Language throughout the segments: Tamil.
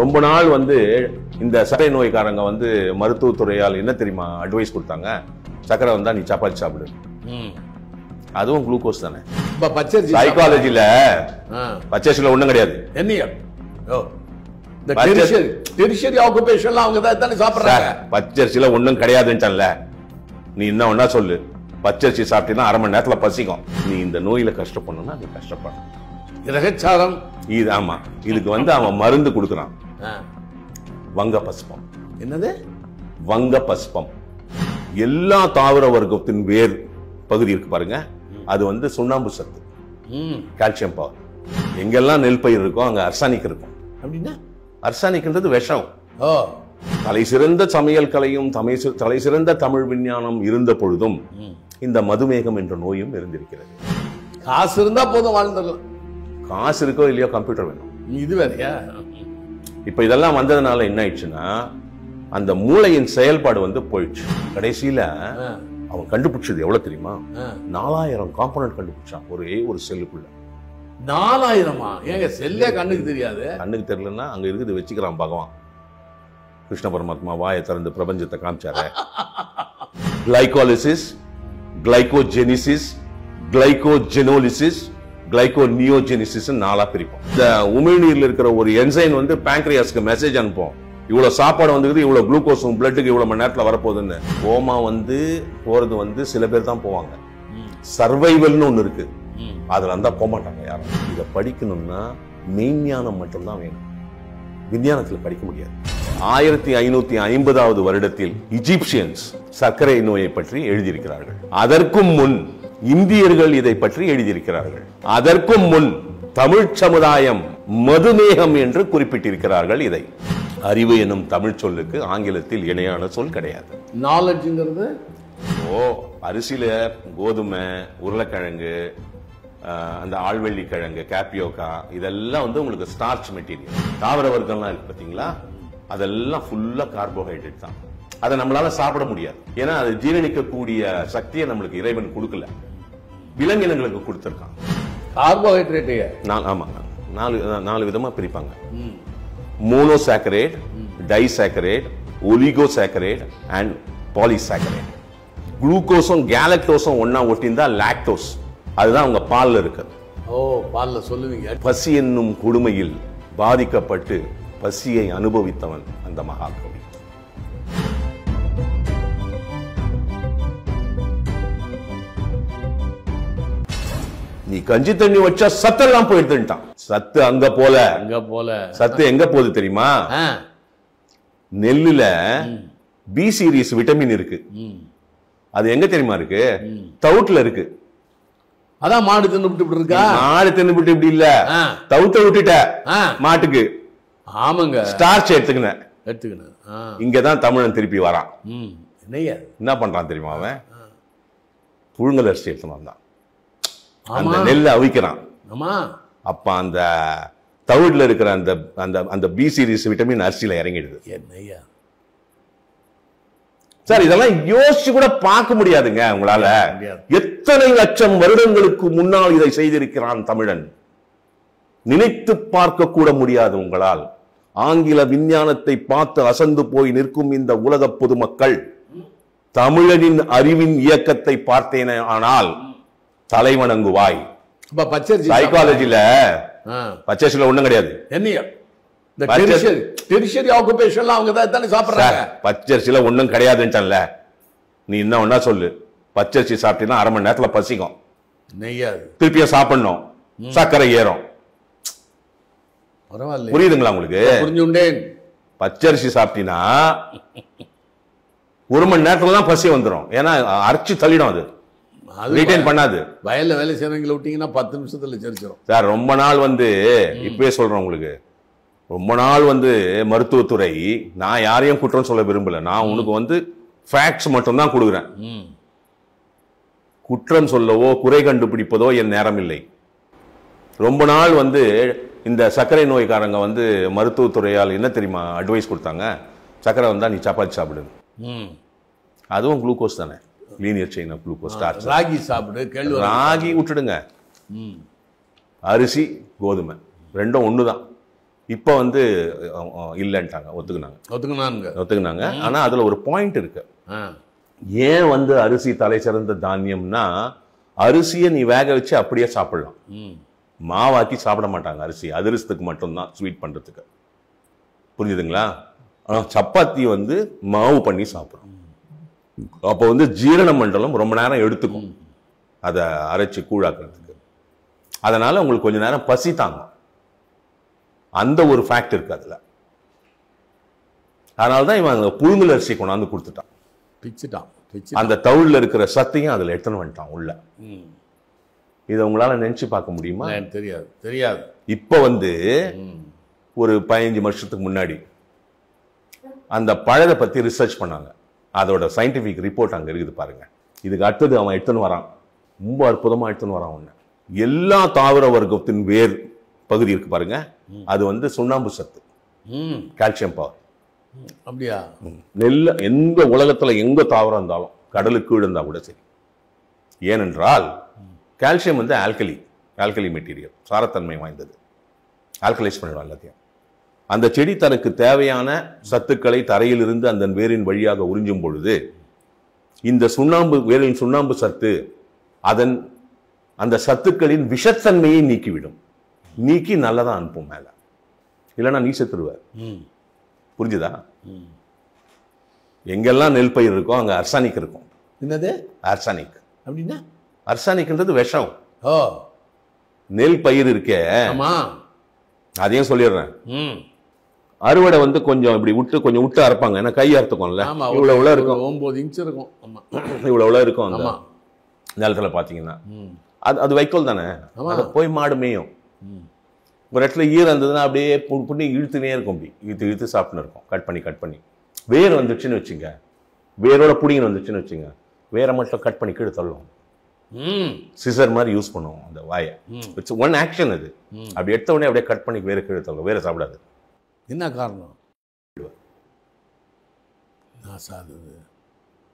ரொம்ப நாள் வந்து இந்த சர்க்கரை நோய்க்காரங்க வந்து மருத்துவத்துறையால் என்ன தெரியுமா அட்வைஸ் கொடுத்தாங்க? சர்க்கரை வந்தா நீ சப்பாத்தி சாப்பிடு. அதுவும் குளுக்கோஸ் தானே. இப்ப பச்சரிசி சைக்காலஜில. பச்சரிசில ஒண்ணும் கிடையாது. என்னையா? டெரிஷரி ஆக்குபேஷன்லாம் அவங்க தான் தானே சாப்பிடுறாங்க. சார், பச்சரிசில ஒண்ணும் கிடையாதுன்ட்டல நீ என்ன ஒண்ணா சொல்லு. பச்சரிசி சாப்பிட்டீங்கன்னா அரை மணி நேரத்துல பசிக்கும். நீ இந்த நோயில கஷ்டப்படணும்னா நீ கஷ்டப்பட கிரகச்சாரம் இது ஆமா. இதுக்கு வந்து அவன் மருந்து கொடுக்குறான். வங்க பஸ்பம். என்னது? வங்க பஸ்பம். எல்லா தாவர வர்க்கத்தின் வேர் பகுதி இருக்கு பாருங்க. அது வந்து சுண்ணாம்பு சத்து. ம். Calcium power. எங்கெல்லாம் நெல் பயிர் இருக்கோ அங்க அர்சானிக் இருக்கும். அப்படின்னா? அர்சானிக்ன்றது விஷம். தலை சிறந்த சமையல் கலையும் தலை சிறந்த தமிழ் விஞ்ஞானம் இருந்த பொழுதும் இந்த மதுமேகம் என்ற நோயும் இருந்திருக்கிறது. காசு இருந்தா போதும் வாழ்ந்துடலாம். காசு இருக்கோ இல்லையோ கம்ப்யூட்டர் வேணும். இது வேறையா? இப்ப இதெல்லாம் வந்ததுனால என்ன ஆயிடுச்சுன்னா அந்த மூளையின் செயல்பாடு வந்து போயிடுச்சு. கடைசியில. அவன் கண்டுபிடிச்சது எவ்வளவு தெரியுமா. நாலாயிரம் காம்பனன்ட் கண்டுபிடிச்சான் ஒரே ஒரு செல்லுக்குள்ள நாலாயிரமா? ஏங்க செல்லே கண்ணுக்கு தெரியாது. கண்ணுக்கு தெரியலன்னா அங்க இருக்குது வச்சுக்கிறான் பகவான். கிருஷ்ண பரமாத்மா வாயை திறந்து பிரபஞ்சத்தை காமிச்சாரு. கிளைகாலிசிஸ் கிளைகோஜெனிசிஸ் கிளைகோஜெனோலிசிஸ் கிளைகோனியோஜெனிசிஸ் நாலா பிரிப்போம். இந்த உமிழ்நீர்ல இருக்கிற ஒரு என்சைன் வந்து பேங்க்ரியாஸ்க்கு மெசேஜ் அனுப்பும். இவ்வளவு சாப்பாடு வந்துக்குது இவ்வளவு குளுக்கோஸும் பிளட்டுக்கு இவ்வளவு மணி நேரத்துல வரப்போகுதுன்னு. கோமா வந்து போறது வந்து சில பேர் தான் போவாங்க. சர்வைவல்னு ஒண்ணு இருக்கு. அதுல இருந்தா போக மாட்டாங்க யாரும். இதை படிக்கணும்னா மெய்ஞானம் மட்டும்தான் வேணும். விஞ்ஞானத்தில் படிக்க முடியாது. ஆயிரத்தி ஐநூத்தி ஐம்பதாவது வருடத்தில் இஜிப்சியன்ஸ் சர்க்கரை நோயை பற்றி எழுதியிருக்கிறார்கள். அதற்கும் முன் இந்தியர்கள் இதை பற்றி எழுதியிருக்கிறார்கள். அதற்கும் முன் தமிழ் சமுதாயம் மதுமேகம் என்று குறிப்பிட்டிருக்கிறார்கள் இதை. அறிவு என்னும் தமிழ் சொல்லுக்கு ஆங்கிலத்தில் இணையான சொல் கிடையாது. நாலேஜ்ங்கிறது ஓ அரிசியில கோதுமை உருளைக்கிழங்கு அந்த ஆழ்வெள்ளி கிழங்கு கேப்பியோக்கா இதெல்லாம் வந்து உங்களுக்கு ஸ்டார்ச் மெட்டீரியல் தாவர வர்க்கம்லாம் இருக்கு பாத்தீங்களா? அதெல்லாம் ஃபுல்லா கார்போஹைட்ரேட் தான். அதை நம்மளால சாப்பிட முடியாது. ஏன்னா அது ஜீரணிக்கக்கூடிய சக்தியை நம்மளுக்கு இறைவன் கொடுக்கல. விலங்கினங்களுக்கு கொடுத்திருக்கான் கார்போஹைட்ரேட்டு நாலு ஆமாங்க நாலு நாலு விதமா பிரிப்பாங்க. மோனோசாக்கரேட் டைசாக்கரேட் ஒலிகோசாக்கரேட் அண்ட் பாலிசாக்கரேட். குளுக்கோஸும் கேலக்டோஸும் ஒண்ணா ஒட்டியிருந்தா லாக்டோஸ். அதுதான் உங்க பால்ல இருக்கு. ஓ பால்ல சொல்லுவீங்க. பசி என்னும் கொடுமையில் பாதிக்கப்பட்டு பசியை அனுபவித்தவன் அந்த மகாகவி. நீ கஞ்சி தண்ணி வச்சா சத்தெல்லாம் போயிடுதுன்ட்டான். சத்து அங்க போல. அங்க போல. சத்து எங்க போகுது தெரியுமா. நெல்லுல பி சீரிஸ் விட்டமின் இருக்கு. அது எங்க தெரியுமா இருக்கு? தவுட்ல இருக்கு. அதான் மாடு தின்னுபிட்டு இப்படி இருக்கா? மாடு தின்னுபிட்டு இப்படி இல்ல. தவுத்த விட்டுட்ட. மாட்டுக்கு. ஆமாங்க. ஸ்டார்ச் எடுத்துக்கினேன். எடுத்துக்கணும் ஆ. இங்கதான் தமிழன் திருப்பி வரான். என்ன பண்றான் தெரியுமா அவன்? புழுங்கல் அரிசி எடுத்துன்னு வந்தான். அந்த நெல்லை அவிக்கிறான். அப்ப அந்த தவிடுல இருக்கிற அந்த அந்த அந்த பி சீரிஸ் விட்டமின் அரிசியில இறங்கிடுது. என்னய்யா? சார் இதெல்லாம் யோசிச்சு கூட பார்க்க முடியாதுங்க உங்களால. எத்தனை லட்சம் வருடங்களுக்கு முன்னால் இதை செய்திருக்கிறான் தமிழன்? நினைத்து பார்க்க கூட முடியாது உங்களால். ஆங்கில விஞ்ஞானத்தை பார்த்து அசந்து போய் நிற்கும் இந்த உலக பொதுமக்கள் தமிழனின் அறிவின் இயக்கத்தை பார்த்தேனே ஆனால் தலைவணங்குவாய். இப்ப பச்சரிசி சைக்காலஜில. பச்சரிசில ஒண்ணும் கிடையாது. என்னய்யா இந்த டெரிஷரி டெரிஷரி ஆக்குபேஷன்லாம் அவங்க தான் தானே சாப்பிடுறாங்க. பச்சரிசில ஒண்ணும் கிடையாதுன்ட்டல நீ என்ன சொல்லு. பச்சரிசி சாப்பிட்டீங்கன்னா அரை மணி நேரத்துல பசிக்கும். திருப்பியும் சாப்பிடணும். சர்க்கரை ஏறும். பரவாயில்ல புரியுதுங்களா உங்களுக்கு? புரிஞ்சுண்டேன். பச்சரிசி சாப்பிட்டீங்கன்னா ஒரு மணி நேரத்துல தான் பசி வந்துடும் ஏன்னா அரைச்சு தள்ளிடும் அது. அது ரீட்டைன் பண்ணாது. வயல்ல வேலை செய்யறவங்களை விட்டீங்கன்னா பத்து நிமிஷத்துல செரிச்சிடும் சார் ரொம்ப நாள் வந்து இப்பவே சொல்றேன் உங்களுக்கு. ரொம்ப நாள் வந்து மருத்துவத்துறை நான் யாரையும் குற்றம் சொல்ல விரும்பல. நான் உனக்கு வந்து ஃபேக்ட்ஸ் மட்டும் தான் கொடுக்குறேன் குற்றம் சொல்லவோ குறை கண்டுபிடிப்பதோ என் நேரம் இல்லை. ரொம்ப நாள் வந்து இந்த சர்க்கரை நோய்க்காரங்க வந்து மருத்துவத்துறையால் என்ன தெரியுமா அட்வைஸ் கொடுத்தாங்க? சர்க்கரை வந்தா நீ சப்பாத்தி சாப்பிடு. அதுவும் குளுக்கோஸ் தானே. Linear chain of glucose starch ragi சாப்பிடு கேள்வி ராகி விட்டுடுங்க அரிசி கோதுமை. ரெண்டும் ஒன்று தான் இப்போ வந்து இல்லைன்ட்டாங்க. ஒத்துக்குனாங்க. ஒத்துக்கணானுங்க ஒத்துக்குனாங்க. ஆனா அதுல ஒரு பாயிண்ட் இருக்கு. ஏன் வந்து அரிசி தலை சிறந்த தானியம்னா அரிசியை நீ வேக வச்சு அப்படியே சாப்பிடலாம். மாவாக்கி சாப்பிட மாட்டாங்க அரிசி. அதிரசத்துக்கு மட்டும்தான் ஸ்வீட் பண்றதுக்கு. புரிஞ்சுதுங்களா? ஆனா சப்பாத்தி வந்து மாவு பண்ணி சாப்பிடும். அப்போ வந்து ஜீரண மண்டலம் ரொம்ப நேரம் எடுத்துக்கும். அதை அரைச்சு கூழாக்குறதுக்கு. அதனால உங்களுக்கு கொஞ்ச நேரம் பசி தாங்கும். அந்த ஒரு ஃபேக்ட் இருக்கு அதுல. அதனால தான் இவன் புழுங்கல் அரிசி கொண்டாந்து கொடுத்துட்டான். பிச்சுட்டான் பிச்சு அந்த தவுள்ல இருக்கிற சத்தையும் அதுல எடுத்துன்னு வந்துட்டான் உள்ள. இதை உங்களால நினைச்சு பார்க்க முடியுமா? தெரியாது தெரியாது. இப்போ வந்து ஒரு பதினஞ்சு வருஷத்துக்கு முன்னாடி அந்த பழத்தை பத்தி ரிசர்ச் பண்ணாங்க. அதோட சயின்டிஃபிக் ரிப்போர்ட் அங்க இருக்குது பாருங்க. இதுக்கு அடுத்தது அவன் எடுத்துன்னு வரான். ரொம்ப அற்புதமா எடுத்துன்னு வரான் ஒண்ணு எல்லா தாவர வர்க்கத்தின் வேர் பகுதி இருக்கு பாருங்க. அது வந்து சுண்ணாம்பு சத்து. கால்சியம் பவர் அப்படியா? நெல்ல எந்த உலகத்துல எங்க தாவரம் இருந்தாலும் கடலுக்கு கீழ் இருந்தா கூட சரி. ஏனென்றால் கால்சியம் வந்து ஆல்கலி ஆல்கலி மெட்டீரியல் சாரத்தன்மை வாய்ந்தது. ஆல்கலைஸ் பண்ணிடும் எல்லாத்தையும். அந்த செடி தனக்கு தேவையான சத்துக்களை தரையிலிருந்து அந்த வேரின் வழியாக உறிஞ்சும் பொழுது இந்த சுண்ணாம்பு வேரின் சுண்ணாம்பு சத்து அதன் அந்த சத்துக்களின் விஷத்தன்மையை நீக்கிவிடும். நீக்கி நல்லதா அனுப்பும் மேல. இல்லைன்னா நீ செத்துருவ. ம். புரிஞ்சுதா? எங்கெல்லாம் நெல் பயிர் இருக்கோ அங்க அர்சானிக் இருக்கும். என்னது? அர்சானிக் அப்படின்னா? அர்சானிக்ன்றது விஷம். ஓ. நெல் பயிர் இருக்கே. அதையும் சொல்லிடுறேன். அறுவடை வந்து கொஞ்சம் இப்படி விட்டு கொஞ்சம் விட்டு அரைப்பாங்க ஏன்னா கை அறுத்துக்கும்ல. இவ்வளவு இவ்வளவு இருக்கும் ஒரு ஒன்பது இன்ச் இருக்கும். ஆமா. இவ்வளவு இவ்வளவு இருக்கும் அந்த நிலத்துல பாத்தீங்கன்னா. ம். அது அது வைக்கோல் தானே. அது போய் மாடு மேயும். ம். ஒரு இடத்துல ஈரம் இருந்ததுன்னா அப்படியே புண்ணி இழுத்துனே இருக்கும் அப்படி. இழுத்து இழுத்து சாப்பிட்டுன்னு இருக்கும். கட் பண்ணி கட் பண்ணி. வேர் வந்துச்சுன்னு வச்சுங்க. வேரோட புடிங்கன்னு வந்துச்சுன்னு வச்சுங்க. வேரை மட்டும் கட் பண்ணி கீழே தள்ளும் ம். சிசர் மாதிரி யூஸ் பண்ணுவோம் அந்த வாயை. இட்ஸ் ஒன் ஆக்ஷன் அது. அப்படி எடுத்த உடனே அப்படியே கட் பண்ணி வேற கீழே தள்ளும் வேற சாப்பிடாது. என்ன காரணம்? நான் சாதுது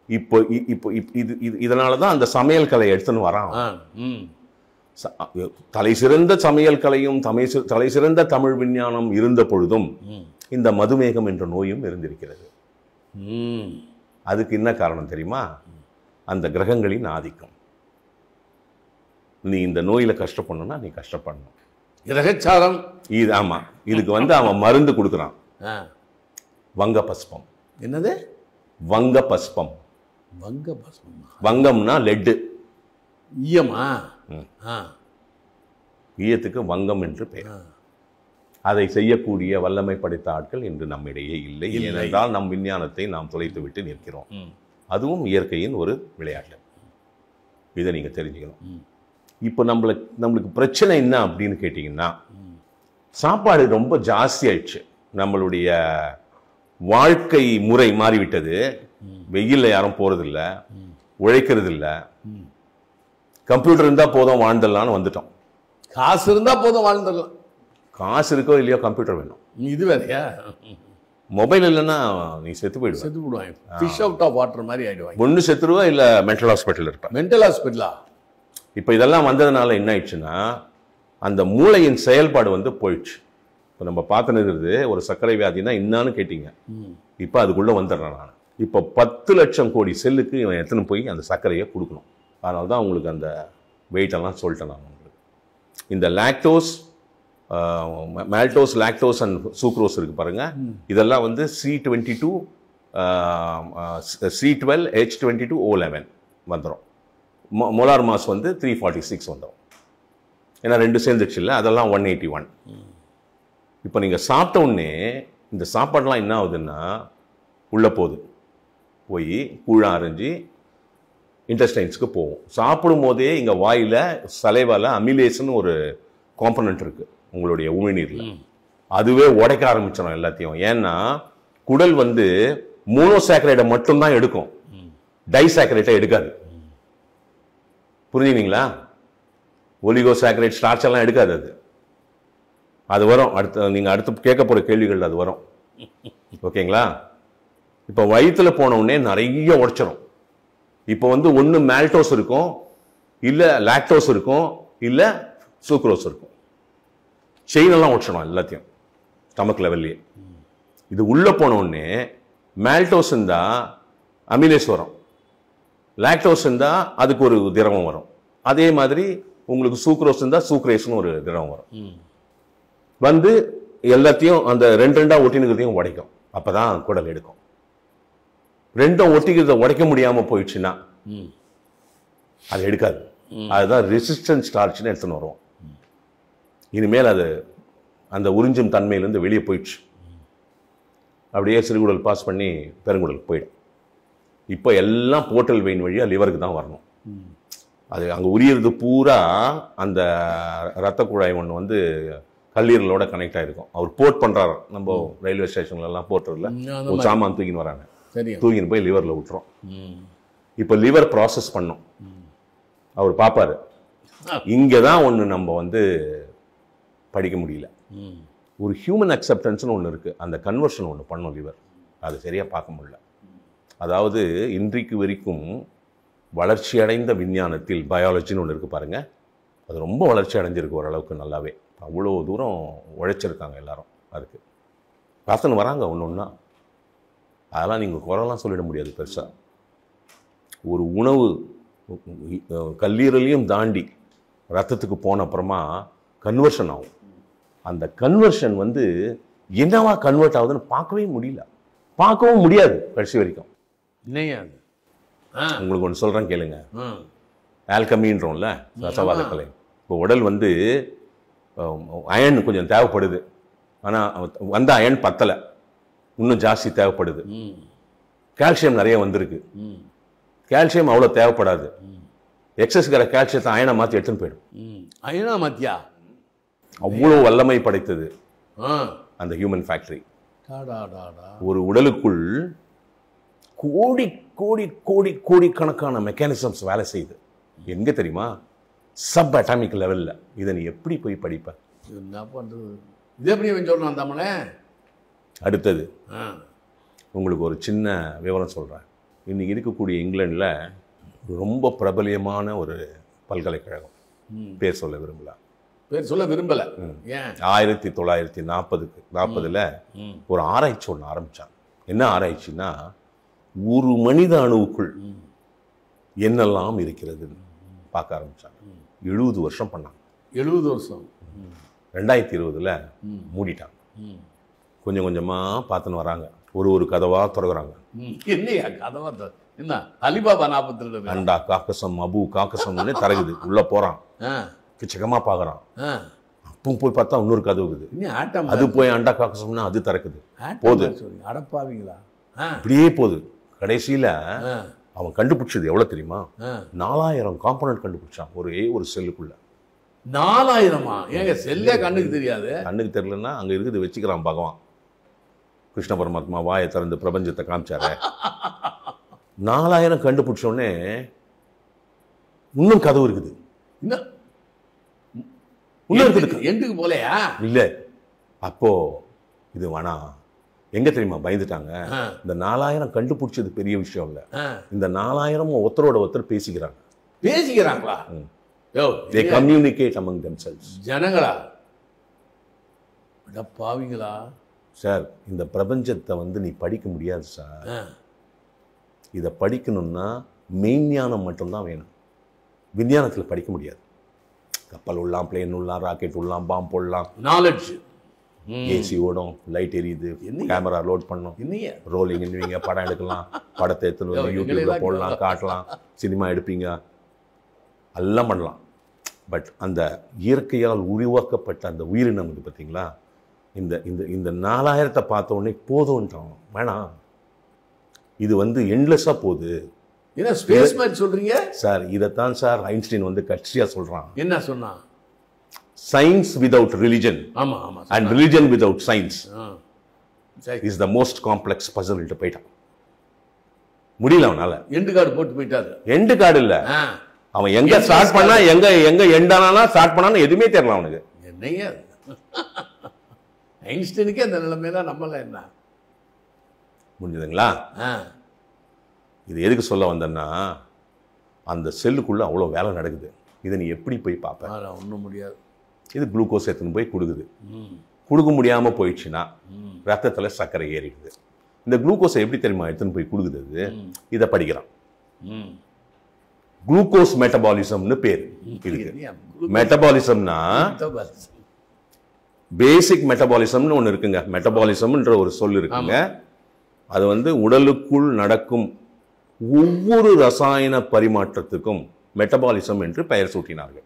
இப்போ இப்போ இப்- இது இது இதனால தான் அந்த சமையல் கலை எடுத்துன்னு வரான். தலை சிறந்த சமையல் கலையும் தமை தலை சிறந்த தமிழ் விஞ்ஞானம் இருந்த பொழுதும் இந்த மதுமேகம் என்ற நோயும் இருந்திருக்கிறது. அதுக்கு என்ன காரணம் தெரியுமா? அந்த கிரகங்களின் ஆதிக்கம். நீ இந்த நோயில கஷ்டப்படணும்னா நீ கஷ்டப்படணும். கிரகச்சாரம். இது ஆமா. இதுக்கு வந்து அவன் மருந்து கொடுக்குறான். வங்க பஸ்பம். என்னது? வங்க பஸ்பம். வங்க பசமா வங்கம்னா லெட்டு. ஈயமா? ஈயத்துக்கு வங்கம் என்று பெயர். அதை செய்யக்கூடிய வல்லமை படைத்த ஆட்கள் இன்று நம்மிடையே இல்லை. ஏனென்றால் நம் விஞ்ஞானத்தை நாம் தொலைத்து விட்டு நிற்கிறோம் அதுவும் இயற்கையின் ஒரு விளையாட்டு. இதை நீங்க தெரிஞ்சுக்கணும். இப்போ நம்மளுக்கு நம்மளுக்கு பிரச்சனை என்ன அப்படின்னு கேட்டிங்கன்னா. சாப்பாடு ரொம்ப ஜாஸ்தி ஆயிடுச்சு. நம்மளுடைய வாழ்க்கை முறை மாறிவிட்டது. வெயில்ல யாரும் போறதில்ல. உழைக்கிறது இல்ல ம். கம்ப்யூட்டர் இருந்தா போதும் வாழ்ந்துடலாம்னு வந்துட்டோம். காசு இருந்தா போதும் வாழ்ந்துடலாம். காசு இருக்கோ இல்லையோ கம்ப்யூட்டர் வேணும். இது வேறையா? மொபைல் இல்லைன்னா நீ செத்து போயிடுவ. செத்து போடுவாங்க ஃபிஷ் அவுட் ஆஃப் வாட்டர் மாதிரி ஆயிடுவாங்க. ஒன்று செத்துருவா இல்ல மென்டல் ஹாஸ்பிட்டல் இருப்ப? மென்டல் ஹாஸ்பிட்டலா இப்போ இதெல்லாம் வந்ததுனால என்ன ஆயிடுச்சுன்னா அந்த மூளையின் செயல்பாடு வந்து போயிடுச்சு. இப்போ நம்ம பார்த்துனுங்கிறது ஒரு சர்க்கரை வியாதினா என்னான்னு கேட்டீங்க. இப்போ அதுக்குள்ள வந்துடுறேன் நான். இப்போ பத்து லட்சம் கோடி செல்லுக்கு இவன் எத்தனை போய் அந்த சர்க்கரையை கொடுக்கணும்? அதனால தான் உங்களுக்கு அந்த எல்லாம் சொல்லிட்டேன் நான் உங்களுக்கு. இந்த lactose maltose lactose and sucrose இருக்கு பாருங்க. இதெல்லாம் வந்து C twenty two C twelve H twenty two O eleven வந்துடும் மொலார் மாஸ் வந்து த்ரீ ஃபார்ட்டி சிக்ஸ் வந்துடும் ஏன்னா ரெண்டு சேர்ந்துச்சு இல்லை அதெல்லாம் ஒன் எயிட்டி ஒன் இப்போ நீங்கள் சாப்பிட்ட உடனே இந்த சாப்பாடுலாம் என்ன ஆகுதுன்னா உள்ளே போகுது. போய் கூழா அரைஞ்சி இன்டெஸ்டைன்ஸ்க்கு போகும். சாப்பிடும் போதே இங்கே வாயில் சலைவால அமிலேஸ்னு ஒரு காம்பனண்ட் இருக்கு உங்களுடைய உமிழ்நீரில். அதுவே உடைக்க ஆரம்பிச்சிடும் எல்லாத்தையும். ஏன்னா குடல் வந்து மோனோசாக்கரைடை மட்டும்தான் எடுக்கும். டைசாக்கரைட்டை எடுக்காது. புரிஞ்சுங்களா ஒலிகோசாக்கரைட் ஸ்டார்ச் எல்லாம் எடுக்காது அது. அது வரும். அடுத்த நீங்கள் அடுத்து கேட்க போகிற கேள்விகள் அது வரும். ஓகேங்களா? இப்போ வயிற்றில் போனவுடனே நிறைய உடச்சிரும். இப்போ வந்து ஒன்று மேல்டோஸ் இருக்கும் இல்லை லாக்டோஸ் இருக்கும் இல்லை சூக்ரோஸ் இருக்கும். செயின் எல்லாம் உடைச்சிடும் எல்லாத்தையும் ஸ்டமக் லெவல்லையே இது உள்ளே போனவுடனே மேல்டோஸ் இருந்தால் அமிலேஸ் வரும். லாக்டோஸ் இருந்தா அதுக்கு ஒரு திரவம் வரும். அதே மாதிரி உங்களுக்கு சூக்ரோஸ் இருந்தா சூக்ரேஸ்னு ஒரு திரவம் வரும். வந்து எல்லாத்தையும் அந்த ரெண்டு ரெண்டா ஒட்டினுக்கிறதையும் உடைக்கும். அப்பதான் குடல் எடுக்கும். ரெண்டும் ஒட்டிக்கிறத உடைக்க முடியாம போயிடுச்சுன்னா. அது எடுக்காது. அதுதான் ரெசிஸ்டன்ஸ் ஸ்டார்ச்னு எடுத்துன்னு வருவோம். இனிமேல் அது அந்த உறிஞ்சும் தன்மையிலேருந்து வெளியே போயிடுச்சு. அப்படியே சிறுகுடல் பாஸ் பண்ணி பெருங்குடலுக்கு போயிடும். இப்போ எல்லாம் போர்ட்டல் வெயின் வழியாக லிவருக்கு தான் வரணும். அது அங்கே உரியறது பூரா அந்த ரத்த குழாய் ஒன்று வந்து கல்லீரலோட கனெக்ட் ஆகிருக்கும் அவர் போர்ட் பண்ணுறாரு நம்ம ரயில்வே ஸ்டேஷன்லலாம் போர்ட்டரில் ஒரு சாமான் தூக்கின்னு வராங்க. தூக்கின்னு போய் லிவரில் விட்டுரும் ம். இப்போ லிவர் ப்ராசஸ் பண்ணும். அவர் பார்ப்பாரு இங்கே தான் ஒன்று நம்ம வந்து படிக்க முடியல. ஒரு ஹியூமன் அக்செப்டன்ஸ்னு ஒன்று இருக்குது அந்த கன்வர்ஷன் ஒன்று பண்ணும் லிவர் அது சரியாக பார்க்க முடியல. அதாவது இன்றைக்கு வரைக்கும் வளர்ச்சி அடைந்த விஞ்ஞானத்தில் பயாலஜின்னு ஒன்று இருக்குது பாருங்கள் அது ரொம்ப வளர்ச்சி அடைஞ்சிருக்கு ஓரளவுக்கு நல்லாவே. அவ்வளோ தூரம் உழைச்சிருக்காங்க எல்லாரும் அதுக்கு. பார்த்துன்னு வராங்க ஒன்று ஒன்றா அதெல்லாம் நீங்கள் குரலாம் சொல்லிட முடியாது பெருசாக ஒரு உணவு கல்லீரலையும் தாண்டி ரத்தத்துக்கு போன அப்புறமா கன்வர்ஷன் ஆகும். அந்த கன்வர்ஷன் வந்து என்னவா கன்வெர்ட் ஆகுதுன்னு பார்க்கவே முடியல. பார்க்கவும் முடியாது கடைசி வரைக்கும். உங்களுக்கு ஒன்று சொல்கிறேன் கேளுங்க. ஆல்கமின்றோம்ல ரசவாத கலை இப்போ உடல் வந்து அயன் கொஞ்சம் தேவைப்படுது. ஆனால் வந்த அயன் பத்தலை. இன்னும் ஜாஸ்தி தேவைப்படுது. கால்சியம் நிறைய வந்திருக்கு. கால்சியம் அவ்வளோ தேவைப்படாது. எக்ஸஸ்கிற கால்சியத்தை அயனை மாற்றி எடுத்துன்னு போயிடும். ஐநா மத்தியா? அவ்வளோ வல்லமை படைத்தது அந்த ஹியூமன் ஃபேக்டரி. ஒரு உடலுக்குள் கோடி கோடி கோடி கோடிக்கணக்கான மெக்கானிசம்ஸ் வேலை செய்யுது. எங்க தெரியுமா? சப் அட்டாமிக் லெவல்ல இதை நீ எப்படி போய் படிப்ப? இது என்ன பண்றது? இது எப்படி அடுத்தது. உங்களுக்கு ஒரு சின்ன விவரம் சொல்கிறேன் இன்னைக்கு இருக்கக்கூடிய இங்கிலாண்டில் ரொம்ப பிரபலியமான ஒரு பல்கலைக்கழகம். பேர் சொல்ல விரும்பல. பேர் சொல்ல விரும்பல. ஆயிரத்தி தொள்ளாயிரத்தி நாற்பதுக்கு நாற்பதுல. ஒரு ஆராய்ச்சி ஒன்று ஆரம்பிச்சாங்க என்ன ஆராய்ச்சின்னா ஒரு மனித அணுவுக்குள் என்னெல்லாம் இருக்கிறதுன்னு பார்க்க ஆரம்பிச்சாங்க. எழுபது வருஷம் பண்ணாங்க. எழுபது வருஷம். ரெண்டாயிரத்தி இருபதுல. மூடிட்டாங்க. கொஞ்சம் கொஞ்சமா பார்த்துன்னு வராங்க. ஒரு ஒரு கதவா திறகுறாங்க. என்னையா கதவா த- என்ன அலிபாபா நாற்பத்தி ரெண்டு அண்டா காக்கசம் அபு காக்கசம்னு தரகுது உள்ள போறான். ஆ. கிச்சகமா பார்க்கறான் அப்பவும் போய் பார்த்தா இன்னொரு கதவு ஆட்டம் அது போய் அண்டா காக்கசம்னா அது திறக்குது. போகுது. அடப்பாவீங்களா இப்படியே போகுது. கடைசியில அவன் கண்டுபிடிச்சது எவ்வளவு தெரியுமா? நாலாயிரம் காம்பனன்ட் கண்டுபிடிச்சான் ஒரே ஒரு செல்லுக்குள்ள நாலாயிரமா? ஏங்க செல்லே கண்ணுக்கு தெரியாது? கண்ணுக்கு தெரியலன்னா அங்க இருக்குது வச்சுக்கிறான் பகவான். கிருஷ்ண பரமாத்மா வாயை திறந்து பிரபஞ்சத்தை காமிச்சாரு. நாலாயிரம் கண்டுபிடிச்ச உடனே இன்னும் கதவு இருக்குது. இன்னும் இன்னும் இருக்குது எண்டுக்கு போலையா? இல்ல. அப்போ இது வேணாம். எங்க தெரியுமா பயந்துட்டாங்க? இந்த நாலாயிரம் கண்டுபிடிச்சது பெரிய விஷயம் இல்ல. இந்த நாலாயிரமும் ஒருத்தரோட ஒருத்தர் பேசிக்கிறாங்க. பேசிக்கிறாங்களா? They communicate among themselves. ஜனங்களா? அடப்பாவீங்களா சார் இந்த பிரபஞ்சத்தை வந்து நீ படிக்க முடியாது சார். இதை படிக்கணும்னா மெய்ஞானம் மட்டும்தான் வேணும். விஞ்ஞானத்தில் படிக்க முடியாது. கப்பல் உள்ளாம் பிளேன் உள்ளாம் ராக்கெட் உள்ளாம் பாம்பு போடலாம். நாலெட்ஜ் ஏசி ஓடும் லைட் எரியுது? கேமரா லோட் பண்ணும். ரோலிங் பண்ணுவீங்க படம் எடுக்கலாம் படத்தை எடுத்துன்னு வந்து யூடியூப்ல போடலாம் காட்டலாம் சினிமா எடுப்பீங்க. எல்லாம் பண்ணலாம். பட் அந்த இயற்கையால் உருவாக்கப்பட்ட அந்த உயிரினம் இது பார்த்தீங்களா இந்த இந்த இந்த நாலாயிரத்தை பார்த்த உடனே போதும்ன்றான். வேணாம். இது வந்து எண்ட்லெஸ்ஸாக போகுது. என்ன ஸ்பேஸ் மாதிரி சொல்றீங்க? சார் இதைத்தான் சார் ஐன்ஸ்டீன் வந்து கட்சியாக சொல்கிறான் என்ன சொன்னா சயின்ஸ் விதவுட் ரிலிஜன் ஆமா ஆமா and religion without science is the most complex puzzle போயிட்டான். முடியல அவனால. எண்டு கார்டு போட்டு போயிட்டாரு. எண்டு கார்டு இல்ல. அவன் எங்க ஸ்டார்ட் பண்ணா எங்க எங்க எண்டானா ஸ்டார்ட் பண்ணான்னு எதுவுமே தெரியல அவனுக்கு. என்னையா? ஐன்ஸ்டைனுக்கே அந்த நிலைமையில நம்மள என்ன? முடிஞ்சதுங்களா? இது எதுக்கு சொல்ல வந்தேன்னா அந்த செல்லுக்குள்ள அவ்வளோ வேலை நடக்குது. இதை நீ எப்படி போய் பார்ப்ப? ஒண்ணும் முடியாது. இது குளுக்கோஸ் எடுத்துன்னு போய் கொடுக்குது. கொடுக்க முடியாம போயிடுச்சுன்னா ரத்தத்துல சர்க்கரை ஏறிடுது இந்த குளுக்கோஸை எப்படி தெரியுமா எடுத்துன்னு போய் கொடுக்குது அது? இதை படிக்கிறான். குளுக்கோஸ் மெட்டபாலிசம்னு பேர் இருக்கு? மெட்டபாலிசம்னா. பேசிக் மெட்டபாலிசம்னு ஒன்று இருக்குங்க மெட்டபாலிசம்ன்ற ஒரு சொல் இருக்குங்க அது வந்து உடலுக்குள் நடக்கும் ஒவ்வொரு ரசாயன பரிமாற்றத்துக்கும் மெட்டபாலிசம் என்று பெயர் சூட்டினார்கள்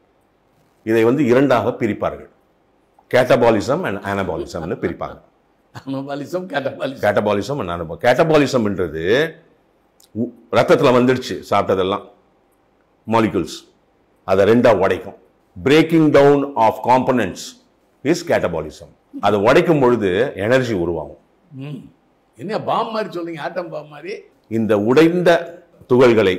இதை வந்து இரண்டாக பிரிப்பார்கள். கேட்டபாலிசம் அண்ட் அனபாலிசம்னு பிரிப்பாங்க. அனபாலிசம் கேட்டபாலிசம் கேட்டபாலிசம் அண்ட் அனபா கேட்டபாலிசம்ன்றது ரத்தத்துல வந்துடுச்சு சாப்பிட்டதெல்லாம். மாலிகுல்ஸ் அதை ரெண்டா உடைக்கும். Breaking down of components is catabolism அதை உடைக்கும் பொழுது எனர்ஜி உருவாகும். என்ன பாம் மாதிரி சொல்றீங்க ஆட்டம் பாம் மாதிரி? இந்த உடைந்த துகள்களை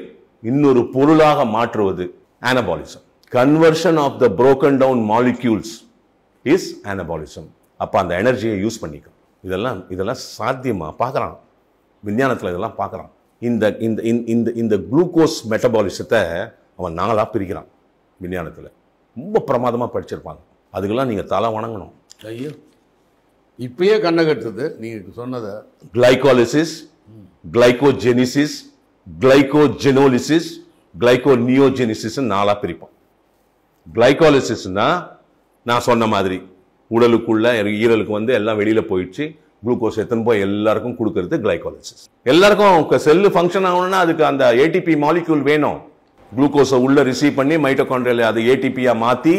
இன்னொரு பொருளாக மாற்றுவது anabolism conversion of the broken down molecules is anabolism அப்போ அந்த எனர்ஜியை யூஸ் பண்ணிக்கும். இதெல்லாம் இதெல்லாம் சாத்தியமா பார்க்குறான். விஞ்ஞானத்தில் இதெல்லாம் பார்க்குறான். இந்த இந்த இந்த- இந்த இந்த குளுக்கோஸ் மெட்டபாலிசத்தை அவன் நாளாக பிரிக்கிறான் விஞ்ஞானத்தில். ரொம்ப பிரமாதமாக படிச்சிருப்பாங்க. அதுக்கெல்லாம் நீங்கள் தலை வணங்கணும். ஐயோ. இப்பயே கண்ணை கட்டுது நீங்க சொன்னதை. கிளைகாலிசிஸ் கிளைகோஜெனிசிஸ் கிளைகோஜெனோலிசிஸ் கிளைகோநியோஜெனிசிஸ் நாலா பிரிப்போம் கிளைகாலிசிஸ்னா நான் சொன்ன மாதிரி உடலுக்குள்ள ஈரலுக்கு வந்து எல்லாம் வெளியில் போயிடுச்சு. குளுக்கோஸ் எத்தனை போய் எல்லாருக்கும் கொடுக்கறது கிளைகாலிசிஸ். எல்லாருக்கும் செல்லு ஃபங்க்ஷன் ஆகணும்னா அதுக்கு அந்த ஏடிபி மாலிக்யூல் வேணும். குளுக்கோஸை உள்ளே ரிசீவ் பண்ணி மைட்டோகாண்ட்ரியல் அது ஏடிபியாக மாற்றி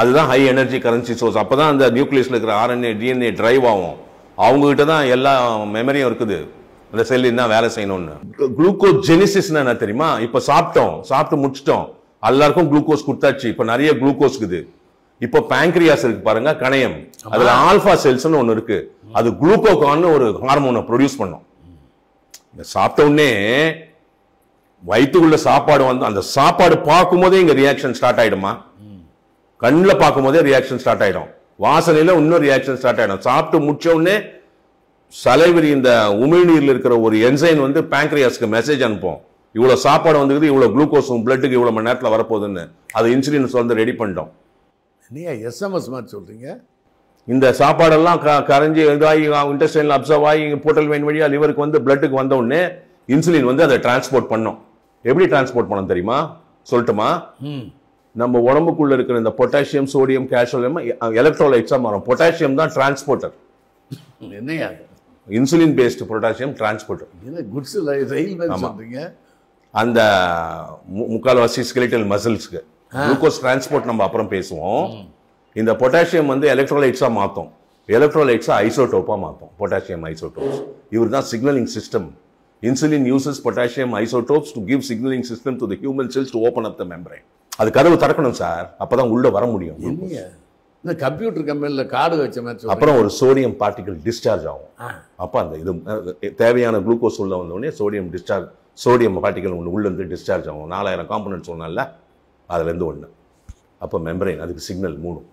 அதுதான் ஹை எனர்ஜி கரன்சி சோர்ஸ் அப்பதான் அந்த நியூக்ளியஸில் இருக்கிற ஆர்என்ஏ டிஎன்ஏ டிரைவ் ஆகும். அவங்ககிட்ட தான் எல்லா மெமரியும் இருக்குது. அந்த செல் என்ன வேலை செய்யணும்னு. குளுக்கோஜெனிசிஸ்னா என்ன தெரியுமா? இப்போ சாப்பிட்டோம். சாப்பிட்டு முடிச்சிட்டோம். எல்லாருக்கும் குளுக்கோஸ் கொடுத்தாச்சு. இப்ப நிறைய குளுக்கோஸ் இருக்குது. இப்போ pancreas இருக்கு பாருங்க கணையம். அதுல ஆல்பா செல்ஸ்னு ஒன்னு இருக்கு. அது குளுக்கோகான்னு ஒரு ஹார்மோனை ப்ரொடியூஸ் பண்ணும். சாப்பிட்ட உடனே வயிற்றுக்குள்ள சாப்பாடு வந்து அந்த சாப்பாடு பார்க்கும்போதே இங்க ரியாக்ஷன் ஸ்டார்ட் ஆயிடுமா? கண்ணில் பார்க்கும்போதே ரியாக்ஷன் ஸ்டார்ட் ஆயிடும். வாசனையில இன்னும் ரியாக்ஷன் ஸ்டார்ட் ஆயிடும். சாப்பிட்டு முடிச்ச உடனே சலைவரி இந்த உமிழ்நீர்ல இருக்கிற ஒரு என்சைன் வந்து pancreasக்கு மெசேஜ் அனுப்பும். இவ்வளவு சாப்பாடு வந்துக்குது இவ்வளவு குளுக்கோஸ் பிளட்டுக்கு இவ்வளவு மணி நேரத்துல வரப்போகுதுன்னு அது இன்சுலின்ஸ் வந்து ரெடி பண்ணிட்டோம். நீங்க எஸ்எம்எஸ் மாதிரி சொல்றீங்க? இந்த சாப்பாடெல்லாம் க- கரைஞ்சி இதாகி இன்டெஸ்டைனில் அப்சர்வ் ஆகி போர்ட்டல் வெயின் வழியா லிவருக்கு வந்து பிளட்டுக்கு வந்த உடனே இன்சுலின் வந்து அதை டிரான்ஸ்போர்ட் பண்ணும். எப்படி டிரான்ஸ்போர்ட் பண்ணும் தெரியுமா? சொல்லட்டுமா? நம்ம உடம்புக்குள்ள இருக்கிற இந்த பொட்டாசியம் சோடியம் கால்சியம் எலக்ட்ரோலைட்ஸா மாறும். பொட்டாசியம் தான் டிரான்ஸ்போர்ட்டர் என்னையா? Insulin based potassium transporter goods ரயில் சொல்றீங்க? அந்த முக்கால்வாசி ஸ்கெலிட்டல் மசில்ஸ்க்கு குளுக்கோஸ் டிரான்ஸ்போர்ட் நம்ம அப்புறம் பேசுவோம். இந்த பொட்டாசியம் வந்து எலக்ட்ரோலைட்ஸா மாத்தும். எலக்ட்ரோலைட்ஸா ஐசோடோப்பா மாத்தும். பொட்டாசியம் ஐசோடோப்ஸ் இவர் தான் signalling system insulin uses potassium isotopes to give signalling system to the human cells to open up the membrane அது கதவு திறக்கணும் சார் அப்பதான் உள்ள வர முடியும் இந்த கம்ப்யூட்டர் கம்பெனில கார்டு வச்ச மாதிரி அப்புறம் ஒரு சோடியம் பார்ட்டிகல் டிஸ்சார்ஜ் ஆகும். அப்போ அந்த இது தேவையான குளுக்கோஸ் உள்ள வந்த உடனே சோடியம் டிஸ்சார்ஜ் சோடியம் பார்ட்டிகல் ஒன்று உள்ளேருந்து டிஸ்சார்ஜ் ஆகும். நாலாயிரம் காம்பனன்ட் சொன்னால அதுலேருந்து ஒன்று அப்போ மெம்பரைன் அதுக்கு சிக்னல் மூடும்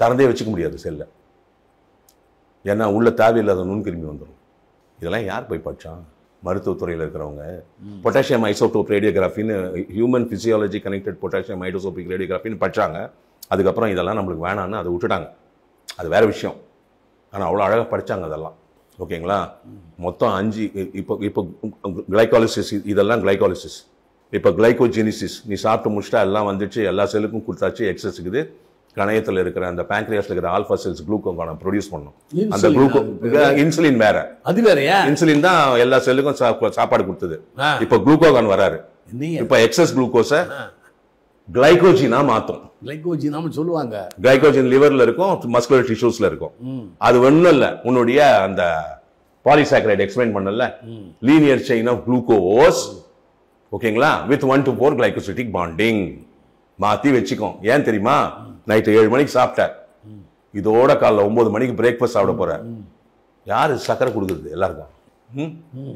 திறந்தே வச்சுக்க முடியாது செல்லை ஏன்னா உள்ள தேவையில்லாத நுண்கிருமி வந்துடும் இதெல்லாம் யார் போய் படிச்சான் மருத்துவத்துறையில் இருக்கிறவங்க. Potassium isotope ரேடியோகிராஃபின்னு human physiology connected potassium isotopic ரேடியோகிராஃபின்னு படிச்சாங்க. அதுக்கப்புறம் இதெல்லாம் நம்மளுக்கு வேணான்னு அதை விட்டுட்டாங்க. அது வேற விஷயம். ஆனால் அவ்வளோ அழகாக படிச்சாங்க அதெல்லாம். ஓகேங்களா? மொத்தம் அஞ்சு இப்போ இப்போ கிளைகாலிசிஸ் இதெல்லாம் கிளைகாலிசிஸ் இப்போ கிளைகோஜெனிசிஸ் நீ சாப்பிட்டு முடிச்சிட்டா எல்லாம் வந்துச்சு எல்லா செல்லுக்கும் கொடுத்தாச்சு எக்ஸஸ் இருக்குது. கணையத்தில் இருக்கிற அந்த பேங்க்ரியாஸ்ல இருக்கிற ஆல்ஃபா செல்ஸ் குளூக்கோகான ப்ரொடியூஸ் பண்ணும். அந்த குளூக்கோ இன்சுலின் வேற. அது வேறயா? இன்சுலின் தான் எல்லா செல்லுக்கும் சாப்பாடு கொடுத்தது. இப்போ குளுக்கோகான் வராரு. இப்போ எக்ஸஸ் குளுக்கோஸை கிளைகோஜினா மாத்தும். கிளைகோஜி நாம சொல்லுவாங்க. கிளைகோஜன் லிவர்ல இருக்கும் மஸ்குலர் டிஷ்யூஸ்ல இருக்கும். அது ஒண்ணும் இல்ல. உன்னுடைய அந்த பாலிசாக்கரைட் எக்ஸ்பிளைன் பண்ணல. லீனியர் செயின் ஆஃப் குளுக்கோஸ் ஓகேங்களா with one to four glycosidic bonding மாத்தி வச்சுக்கோ. ஏன் தெரியுமா? நைட்டு ஏழு மணிக்கு சாப்பிட்ட. இதோட காலைல ஒன்பது மணிக்கு பிரேக்ஃபாஸ்ட் சாப்பிட போற. யாரு சக்கரை கொடுக்குறது? எல்லாருக்கும்? ம்?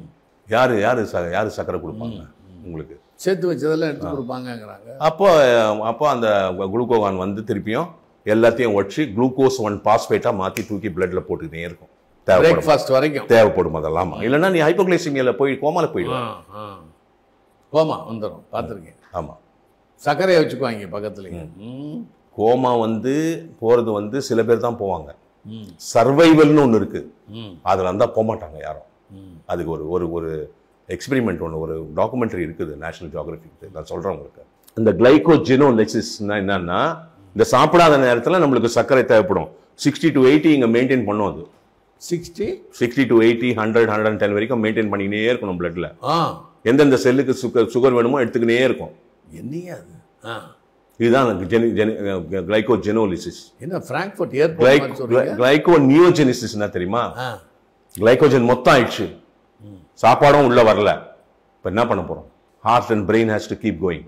யாரு யாரு ச- யாரு சக்கரை கொடுப்பாங்க? உங்களுக்கு? சேர்த்து வச்சதெல்லாம் எடுத்து கொடுப்பாங்கங்கிறாங்க. அப்போ அப்போ அந்த குளுக்கோகான் வந்து திருப்பியும் எல்லாத்தையும் உடச்சி குளுக்கோஸ் ஒன் பாஸ்பேட்டா மாத்தி தூக்கி பிளட்ல போட்டுக்கிட்டே இருக்கும். தேவைப்படும். வரைக்கும். தேவைப்படும் அதெல்லாம். இல்லைன்னா நீ ஹைப்போகிளைசிமியால போய் கோமால போயிடுவ ஆ, ஆ. கோமா வந்துடும் பார்த்துருக்கேன். ஆமா. சர்க்கரையை வச்சுக்குவாங்க பக்கத்துலயே. கோமா வந்து போறது வந்து சில பேர் தான் போவாங்க. சர்வைவல்னு ஒன்று இருக்கு. ம். அதில் இருந்தால் போக மாட்டாங்க யாரும் அதுக்கு ஒரு ஒரு ஒரு எக்ஸ்பெரிமெண்ட் ஒன்று ஒரு டாக்குமெண்ட்ரி இருக்குது நேஷனல் ஜியாகிரபிக் நான் சொல்கிறேன் உங்களுக்கு. இந்த கிளைகோஜெனோலிசிஸ்னா என்னன்னா இந்த சாப்பிடாத நேரத்தில் நம்மளுக்கு சர்க்கரை தேவைப்படும். சிக்ஸ்டி டு எயிட்டி இங்கே மெயின்டைன் பண்ணும் அது. Sixty sixty to eighty hundred hundred ten வரைக்கும் மெயின்டைன் பண்ணிக்கினே இருக்கணும் பிளட்ல ஆ. எந்தெந்த செல்லுக்கு சுகர் சுகர் வேணுமோ எடுத்துக்கினே இருக்கும். என்னையா அது? ஆ. இதுதான் கிளைகோஜெனோலிசிஸ் என்ன ஃப்ராங்க்ஃபர்ட் ஏர்போர்ட் மாதிரி சொல்றீங்க? கிளைகோ நியோஜெனிசிஸ்னா தெரியுமா? கிளைகோஜன் மொத்தம் ஆயிடுச்சு. சாப்பாடும் உள்ள வரல. இப்போ என்ன பண்ண போறோம்? Heart and brain has to keep going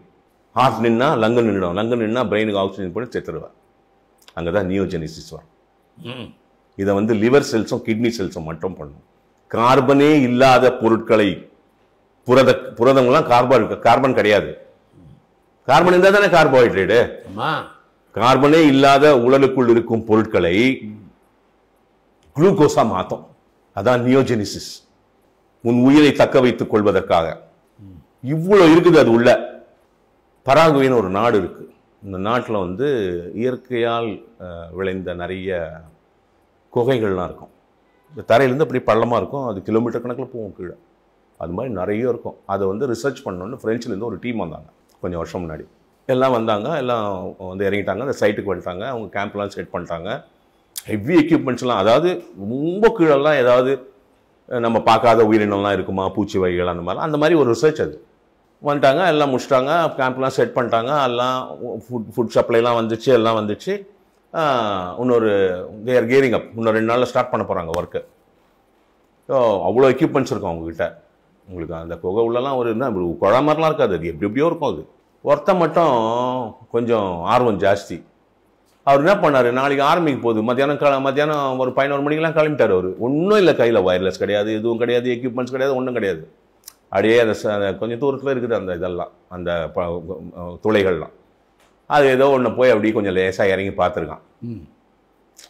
heart நின்னா லங்கு நின்றுடும் லங்கு நின்னா பிரெயினுக்கு ஆக்சிஜன் போட்டு செத்துருவேன். அங்கே தான் நியோஜெனிசிஸ் வரும் இதை வந்து லிவர் செல்ஸும் கிட்னி செல்ஸும் மட்டும் பண்ணும். கார்பனே இல்லாத பொருட்களை புரத புரதங்கள்லாம் கார்பன் கார்பன் கிடையாது. கார்பன் இருந்தால் தானே கார்போஹைட்ரேட்டு கார்பனே இல்லாத உடலுக்குள் இருக்கும் பொருட்களை குளுக்கோஸா மாத்தும். அதான் நியோஜெனிசிஸ் உன் உயிரை தக்க வைத்துக் கொள்வதற்காக. இவ்வளோ இருக்குது அது உள்ள. பராகுவேன்னு ஒரு நாடு இருக்குது இந்த நாட்டில் வந்து இயற்கையால் விளைந்த நிறைய குகைகள்லாம் இருக்கும். இந்த தரையிலேருந்து அப்படி பள்ளமாக இருக்கும். அது கிலோமீட்டர் கணக்கில் போகும் கீழே. அது மாதிரி நிறைய இருக்கும். அதை வந்து ரிசர்ச் பண்ணணும்னு ஃப்ரெஞ்சிலேருந்து ஒரு டீம் வந்தாங்க. கொஞ்சம் வருஷம் முன்னாடி. எல்லாம் வந்தாங்க. எல்லாம் வந்து இறங்கிட்டாங்க. அந்த சைட்டுக்கு வந்துட்டாங்க. அவங்க கேம்ப்லாம் செட் பண்ணிட்டாங்க. ஹெவி எக்யூப்மெண்ட்ஸ்லாம் அதாவது ரொம்ப கீழெல்லாம் ஏதாவது நம்ம பார்க்காத உயிரினம்லாம் இருக்குமா? பூச்சி வகைகள் அந்த மாதிரிலாம். அந்த மாதிரி ஒரு ரிசர்ச் அது. வந்துட்டாங்க எல்லாம் முடிச்சிட்டாங்க கேம்ப்லாம் செட் பண்ணிட்டாங்க எல்லாம் ஃபுட் ஃபுட் சப்ளைலாம் வந்துச்சு எல்லாம் வந்துச்சு. இன்னொரு தேர் கேரிங் அப் இன்னும் ரெண்டு நாளில் ஸ்டார்ட் பண்ண போகிறாங்க ஒர்க்கு ஸோ அவ்வளோ எக்யூப்மெண்ட்ஸ் இருக்கும் அவங்கக்கிட்ட உங்களுக்கு அந்த குகை உள்ளலாம் ஒரு என்ன குழா மாதிரிலாம் இருக்காது. அது எப்படி எப்படியோ இருக்கும் அது. ஒருத்தன் மட்டும் கொஞ்சம் ஆர்வம் ஜாஸ்தி. அவர் என்ன பண்ணாரு? நாளைக்கு ஆரம்பிக்க போகுது. மத்தியானம் க மத்தியானம் ஒரு பதினோரு மணிக்கெல்லாம் கிளம்பிட்டார் அவர். ஒன்றும் இல்லை கையில் வயர்லெஸ் கிடையாது எதுவும் கிடையாது எக்யூப்மெண்ட்ஸ் கிடையாது ஒன்றும் கிடையாது. அப்படியே அந்த கொஞ்சம் தூரத்தில் இருக்குது அந்த இதெல்லாம் அந்த ப- துளைகள்லாம். அது ஏதோ ஒன்று போய் அப்படியே கொஞ்சம் லேசாக இறங்கி பார்த்துருக்கான்.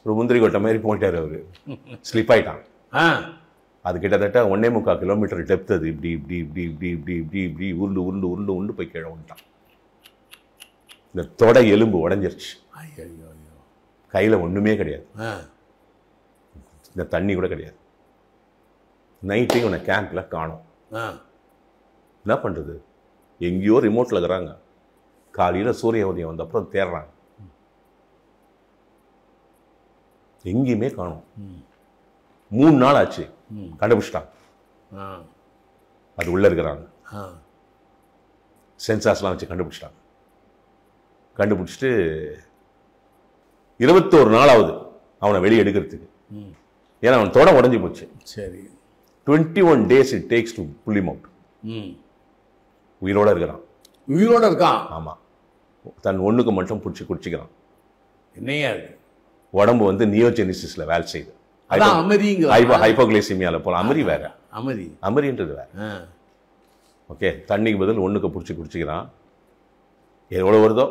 ஒரு முந்திரி கொட்டை மாதிரி போயிட்டார் அவர். ஸ்லிப் ஆயிட்டான். ஆ. அது கிட்டத்தட்ட ஒன்னே முக்கால் கிலோமீட்டர் டெப்த் அது. இப்படி இப்படி இப்படி இப்படி இப்படி இப்படி இப்படி உருண்டு உருண்டு உருண்டு உருண்டு போய் கீழே வந்துட்டான் இந்த தொடை எலும்பு உடஞ்சிருச்சு. கையில் ஒன்றுமே கிடையாது. இந்த தண்ணி கூட கிடையாது. நைட்டையும் உன்னை கேம்பில் காணோம். என்ன பண்ணுறது எங்கேயோ ரிமோட்டில் இருக்கிறாங்க. காலையில் சூரிய உதயம் வந்த அப்புறம் தேடுறாங்க. எங்கேயுமே காணோம். மூணு நாள் ஆச்சு. ஆ. அது உள்ளே இருக்கிறாங்க. சென்சார்ஸ்லாம் வச்சு கண்டுபிடிச்சிட்டாங்க. கண்டுபிடிச்சிட்டு இருபத்தோரு நாள் ஆகுது அவனை வெளியே எடுக்கிறதுக்கு. ம். ஏன்னா அவன் தொட உடஞ்சி போச்சு. சரி. Twenty one days it takes to புள்ளி மவுட் ம். உயிரோட இருக்கிறான். உயிரோட இருக்கான்? ஆமாம் தன் ஒண்ணுக்கு மட்டும் பிடிச்சி குடிச்சிக்கிறான். என்னையா இருக்கு உடம்பு வந்து நியோஜெனிசிஸ்ல வேலை செய்யுது. ஹைப்போ ஹைப்போகிளைசிமியால போல அமரி வேற. அமரி அமரின்றது வேற. ஓகே தண்ணிக்கு பதில் ஒண்ணுக்கு பிடிச்சி குடிச்சிக்கிறான். எவ்வளோ வருதோ?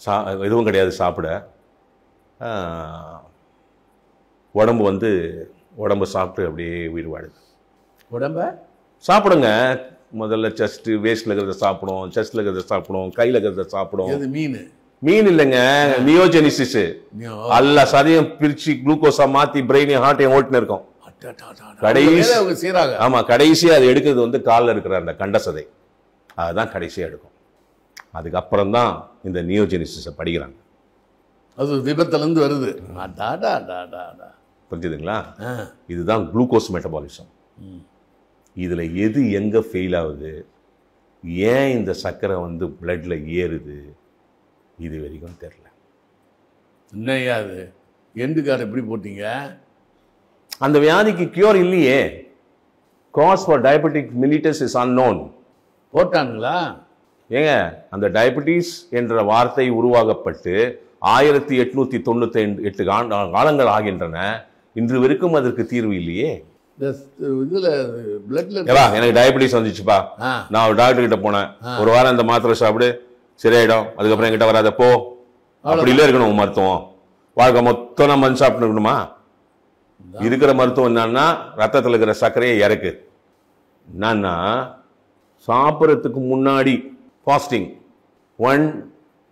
சா எதுவும் கிடையாது சாப்பிட. உடம்பு வந்து உடம்பு சாப்பிட்டு அப்படியே உயிர் வாழுது. உடம்ப? சாப்பிடுங்க. முதல்ல செஸ்ட் வேஸ்ட்ல இருக்கிறத சாப்பிடும் செஸ்ட்ல இருக்கிறத சாப்பிடும் கையில இருக்கிறத சாப்பிடும். மீன்? மீன் இல்லைங்க நியோஜெனிசிஸ் அல்ல சதையும் பிரிச்சு குளுக்கோஸா மாத்தி பிரெயினையும் ஹார்ட்டையும் ஓட்டுன்னு இருக்கும். கடைசி- அவங்க வேலை அவங்க செய்றாங்க ஆமா கடைசியா அது எடுக்கிறது வந்து கால்ல இருக்கிற அந்த கண்ட சதை அதுதான் கடைசியா எடுக்கும் அதுக்கப்புறம் தான் இந்த நியோஜெனிசிஸை படிக்கிறாங்க. அது விபத்துல இருந்து வருது. புரிஞ்சுதுங்களா? இதுதான் குளுக்கோஸ் மெட்டபாலிசம். இதுல எது எங்க ஃபெயில் ஆகுது? ஏன் இந்த சர்க்கரை வந்து பிளட்ல ஏறுது? இது வரைக்கும் தெரியல. என்னய்யா அது? எண்டு கார்டு எப்படி போட்டீங்க? அந்த வியாதிக்கு கியூர் இல்லையே. Cause for diabetic mellitus is unknown. போட்டானுங்களா ஏங்க அந்த டயபெட்டிஸ் என்ற வார்த்தை உருவாக்கப்பட்டு ஆயிரத்தி எட்நூத்தி தொண்ணூத்தி எட்டு காலங்கள் ஆகின்றன. இன்று வரைக்கும் அதற்கு தீர்வு இல்லையே. இதுல பிளட்ல எனக்கு டயபெட்டிஸ் வந்துச்சுப்பா. நான் ஒரு டாக்டர் கிட்ட போனேன். ஒரு வாரம் இந்த மாத்திரை சாப்பிடு சரியாயிடும். அதுக்கப்புறம் என்கிட்ட வராத போ. அப்படி இல்லை இருக்கணும் மருத்துவம். வாழ்க்கை மொத்தம் நான் மருந்து சாப்பிட்டு இருக்கணுமா? இருக்கிற மருத்துவம் என்னன்னா ரத்தத்தில் இருக்கிற சர்க்கரையை இறக்கு. என்னன்னா சாப்பிட்றதுக்கு முன்னாடி fasting one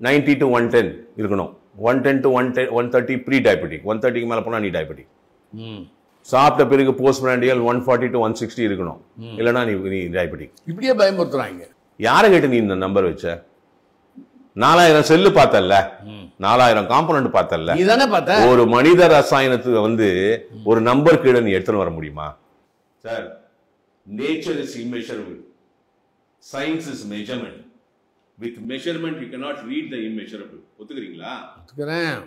ninety to one ten இருக்கணும். One ten to one ten one thirty pre diabetic one தேர்ட்டிக்கு மேலே போனால் நீ டயபெட்டிக் சாப்பிட்ட பிறகு post prandial one forty to one sixty இருக்கணும் இல்லைன்னா நீ நீ டயபெட்டிக் இப்படியே பயமுறுத்துறாங்க. யாரை கேட்டு நீ இந்த நம்பர் வச்ச? நாலாயிரம் செல்லு பார்த்தல்ல. நாலாயிரம் காம்பனண்ட் பார்த்தல்ல. நீ தானே பார்த்த? ஒரு மனித ரசாயனத்துக்கு வந்து ஒரு நம்பர் கீழே நீ எடுத்துன்னு வர முடியுமா? Sir nature is immeasurable. Science is measurement with measurement you cannot read the immeasurable ஒத்துக்கிறீங்களா? ஒத்துக்கிறேன்.